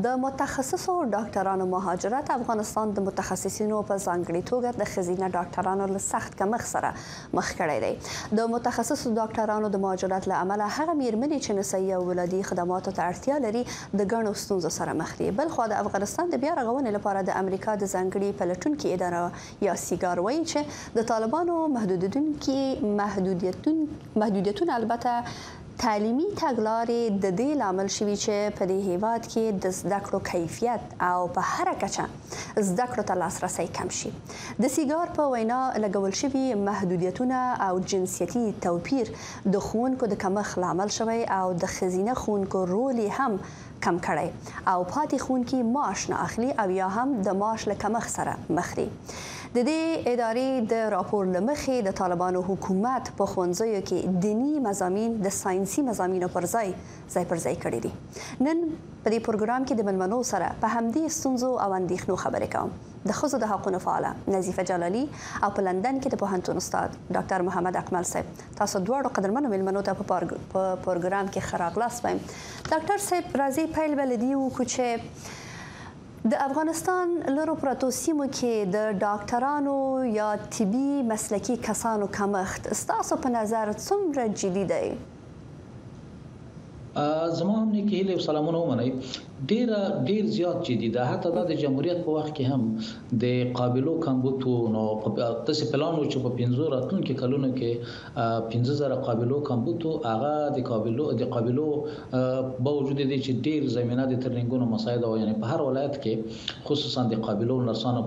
د متخصصو ډاکټرانو مهاجرت افغانستان د متخصصینو په ځانګړي توګه د ښځینه ډاکټرانو له سخت کمښت سره مخ کړی دی. د متخصصو ډاکټرانو د مهاجرت له امله هغه میرمنې چې نسایي او ولادي خدماتو ته اړتیا لري د ګڼو ستونزو سره مخ دي. بلخوا د افغانستان د بیا رغونې لپاره د امریکا د ځانګړي پلټونکي اداره یا سیګار وایي چې د طالبانو محدودیتونه البته تعلیمي تګلارې د دې لامل شوي چې په دې هېواد کې د زده کړو کیفیت او په هره کچه زده کړو ته لاسرسی کم شي. د سیګار په وینا لګول شوي محدودیتونه او جنسیتي توپیر د ښوونکو د کمښت لامل شوی او د ښځینه ښوونکو رول یې هم کم کړی او پاتې ښوونکي معاش نه اخلي او یا هم د معاش له کمښت سره مخ دي. د دې ادارې د راپور له مخې، د طالبانو حکومت په ښوونځیو کې دیني مضامین د ساینسي مضامینو پر ځای ځای پر ځای کړي دي. نن په دې پروګرام کې د مېلمنو سره په همدې ستونزو او اندېښنو خبرې کوم، د ښځو د حقونو فعاله نظیفه جلالي او په لندن کې د پوهنتون استاد ډاکټر محمد اکمل صاحب. تاسو دواړو قدرمنو مېلمنو ته په پروګرام کې ښه راغلاست وایم. ډاکټر صاحب راځي پیل به لدی وکړو چې د افغانستان لرو پرتو سیمو کې د ډاکټرانو یا طبي مسلکي کسانو کمښت ستاسو په نظر څومره جدي دی زما هم نیک هیله او سلامونه ومنئ ډیر ډیر زیات جدي ده حتی د جمهوریت په وخت کې هم د قابلو کمبوت وو نو د سپلانو چې په 15 راتلونکو کلونو کې پنځه زره قابلو کمبوتو هغه د قابلو د قابلو باوجود دې چې ډیر زمينه د ترننګونو مساعده او یعنی په هر ولایت کې خصوصا د قابلو نرسانو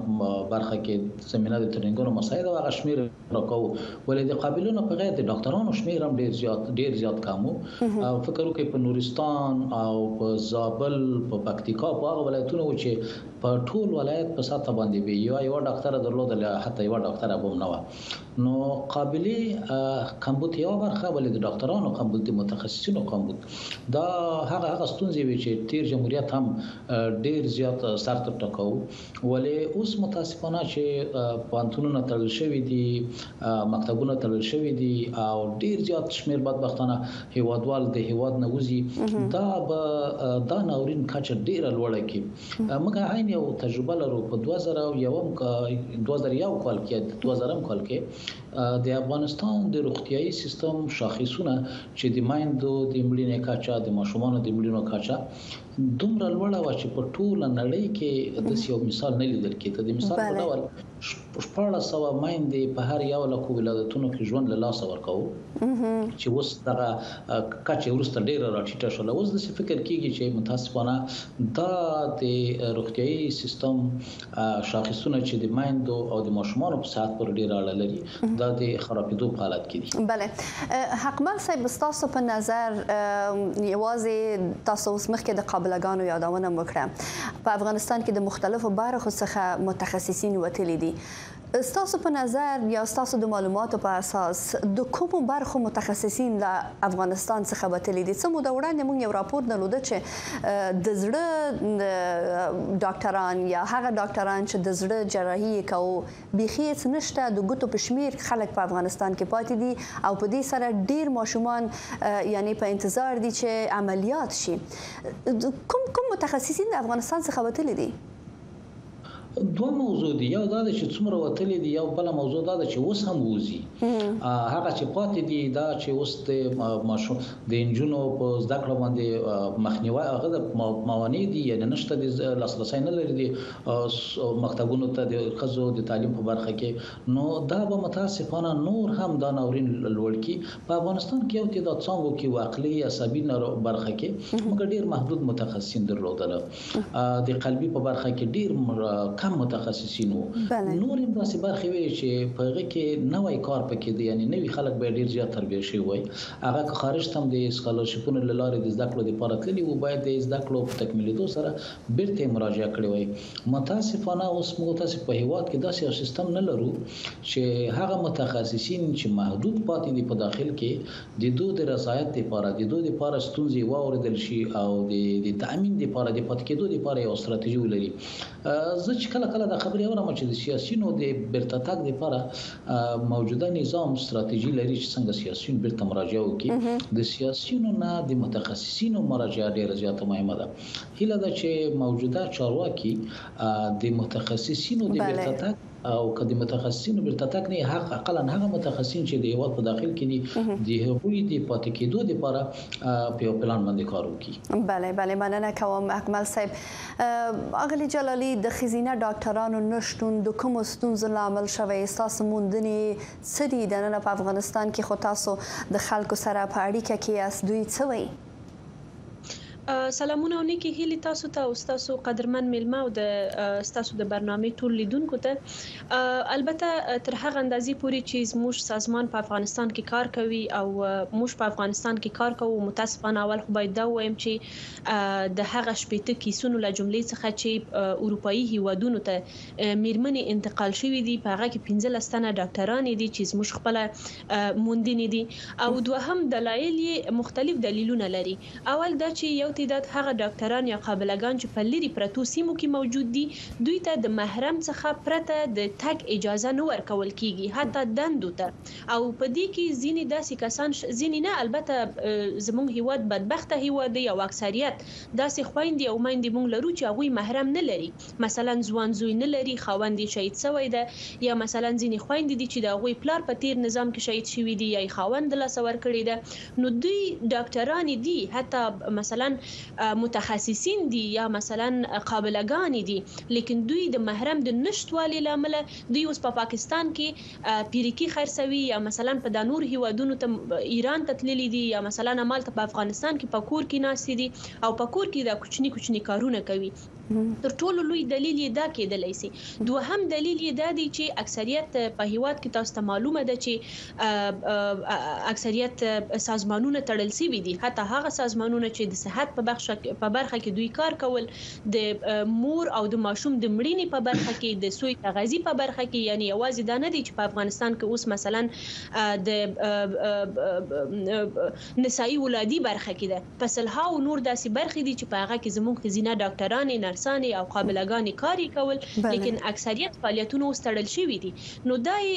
برخه کې زمينه د ترننګونو مساعده هغه شمیر راکاو ولې د قابلو نه په غیر د ډاکټرانو شمیر هم ډیر زیات ډیر زیات کمو فکر وکړئ په نورستان او په زابل په پکتیکا په هغه ولایتونو چې په ټول ولایت په سطح باندې به یو یو ډاکټر درلود له حتی یو ډاکټر به نه و نو قابلي قمبوت یوه برخه ولې د ډاکترانو قمبوت د متخصصینو قمبوت دا هغه هغه ستونزې وي چې تیر جمهوریت هم ډیر زیات سر تر ټکاو ولې اوس متاسفانه چې پوهنتونونه تړل شوي دي مکتبونه تړل شوي دي او ډیر زیات شمیر بدبختانه هیوادوال د هیواد نه وځي دا به دا ناورین کچه ډیره لوړه کی موږ عین یو تجربه لرو په دوه زره او یوم کا دوه زره یو کال کې د دوه زرم کال کې د افغانستان د روغتیايي سیستم شاخصونه چې د میندو د مړینې کچه د ماشومانو د مړینو کچه دومره لوړه و چې په ټوله نړۍ کې د یو مثال نه لیدل کېده د مثال په ډول شپاړس سوه میندې په هر یو له کو ولادتونو کې ژوند له لاسه ورکاو چې اوس دغه کچه ورسته ډیره راټیټه شوله اوس د فکر کیږي چې متاسفانه دا د روغتیاي سیستم شاخصونه چې د میندو او د ماشومانو په صحت پر ډیره اړه لري دا د خرابیدو په حالت کې دي. بله حقمل صاحب ستاسو په نظر یوازې تاسو اوس مخکې د قابله ګانو یادونه مو کړه په افغانستان کې د مختلفو برخو څخه متخصصین وتلي دي ستاسو په نظر یا ستاسو د معلوماتو په اساس د کومو برخو متخصصین له افغانستان څخه وتلي دي څه موده وړاندې موږ یو راپور درلوده چې د زړه ډاکټران یا هغه ډاکټران چې د زړه جراحي یې کوو بیخي هیڅ نشته د ګوتو په شمیر خلک په افغانستان کې پاتې دي او په دې سره ډیر ماشومان یعنی په انتظار دي چې عملیات شي کوم کوم متخصصین د افغانستان څخه وتلي دي دوه موضوع دي یو دا چې څومره وتلې دي یو بل موضوع دا چې اوس هم وځي هغه چې پاتې دي دا چې اوس د ماشوم د انجونو په زده کړه باندې مخنیوي هغه د موانع دي یعنی نشته د لاسرسي نه لري دي او مکتبونو ته د ښځو د تعلیم په برخه کې نو دا به متاسفانه نور هم دا ناورین لوړ کی په افغانستان کې یو تعداد څنګه کې واقعي عصبي برخه کې موږ ډیر محدود متخصصین درلودل د قلبي په برخه کې ډیر کم متخصصین وو نور هم داسې برخې وي چې په هغه کې نوې کار پکې دی یعنی نوې خلک به ډیر زیات تربیه شي وای هغه که خارج تم د سکالرشپونو لاره د زده کړو لپاره تللی وو باید د زده کړو په تکمیلیدو سره بیرته یې مراجعه کړې وای. متاسفانه اوس موږ تاسې په هیواد کې داسې یو سیستم نه لرو چې هغه متخصصین چې محدود پاتې دي په داخل کې د دوئ د رضایت دپاره د دوئ دپاره ستونزې واوریدل شي او د د تامین دپاره د پاتې کیدو دپاره یوه ستراتیژي ولري. زه چې کله کله دا خبرې اورم چې د سیاسیونو د بیرته تګ دپاره موجوده نظام ستراتیژي لري چې څنګه سیاسیون بیرته مراجعه وکړي د سیاسیونو نه د متخصصینو مراجعه ډیره زیاته مهمه ده. هیله ده چې موجوده چارواکي د متخصصینو د بیرته تګ او که د متخصصینو بیرته تک نه حق اقلا هغه متخصصین چې د هیواد په داخل کې دي د هغوی د پاتې کېدو لپاره په یو پلان باندې کار وکړي بله بله مننه کوم اکمل صاحب اغلی جلالی د خزینه ډاکټرانو نشټون د کوم ستونزو لامل شوی احساس موندنې څه دي د نن په افغانستان کې خو تاسو د خلکو سره په اړیکه کې اس دوی څه وایي سلامونه او نیکی هیلی تاسو ته او ستاسو قدرمن میلمه او د ستاسو د برنامه ټول لیدونکو ته البته تر هغه اندازې پوری چې زموږ سازمان په افغانستان کې کار کوي او موږ په افغانستان کې کار کوو متاسفانه اول خو باید دا وایم چې د هغه شپېته کیسونو له جملې څخه چې اروپאי هیوادونو ته میرمنې انتقال شوې دي په هغه کې 15 تنه ډاکټرانې دي چې زموږ خپل موندنې دي او دوهم دلایل یې مختلف دلیلونه لري اول دا چې یو تعداد هغه ډاکټران یا قابله ګان چې په لرې پرتو سیمو کې موجود دي دوی ته د محرم څخه پرته د تګ اجازه نه ورکول کیږي حتی دندو ته او په دې کې ځینې داسې کسان ځینې نه البته زموږ هیواد بدبخته هیواد دی او اکثریت داسې خویندې او میندې موږ لرو چې هغوی محرم نه لري. مثلا ځوان زوی نه لري، خاوند یې شهید سوی ده، یا مثلا ځینې خویندې دي چې د هغوی پلار په تېر نظام کې شهید شوي دي یا یې خاوند د لاسه ورکړې ده، نو دوی ډاکټرانې دي، حتی مثلا متخصصین دي یا مثلا قابله ګانې دي، لیکن دوی د محرم د نشتوالي له امله دوی اوس په پاکستان کې پیریکي خرڅوي یا مثلا په دا نورو هیوادونو ته ایران ته تللي دي یا مثلا همالته په افغانستان کې په کور کې ناستې دي او په کور کې دا کوچني کوچني کارونه کوي. تر ټولو لوی دلیل یې دا کیدلای سي. دوهم دلیل یې دا دی چي اکثریت په هیواد کي تاسو ته معلومه ده چي اکثریت سازمانونه تړل سوي دي حتی هغه سازمانونه چي د صحت په برخه کي دوی کار کول د مور او د ماشوم د مړیني په برخه کي د سوی تغذي په برخه کي یعني یوازي دا نه دی چي په افغانستان کي اوس مثلا د نسايي ولادي برخه کي د په سلهاوو نور داسې برخې دي چې په هغه کې زموږ ښځینه ډاکټرانې، نرسانې او قابله ګانې کار یې کول، لیکن اکثریت فعالیتونه اوس تړل شوي دي، نو دا یې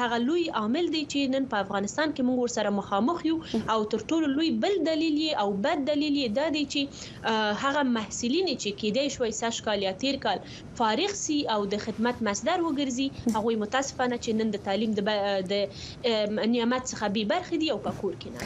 هغه لوی عامل دی چې نن په افغانستان کې موږ ورسره مخامخ یو او تر ټولو لوی بل دلیل یې او بد دلیل یې دا دی چې هغه محصلینې چې کیدای شوای سږ کال یا تیر کال فارغ سي او د خدمت مصدر وګرځي، هغوی متاسفانه چې نن د تعلیم د نعمت څخه بې برخې دي او په کور کې نه.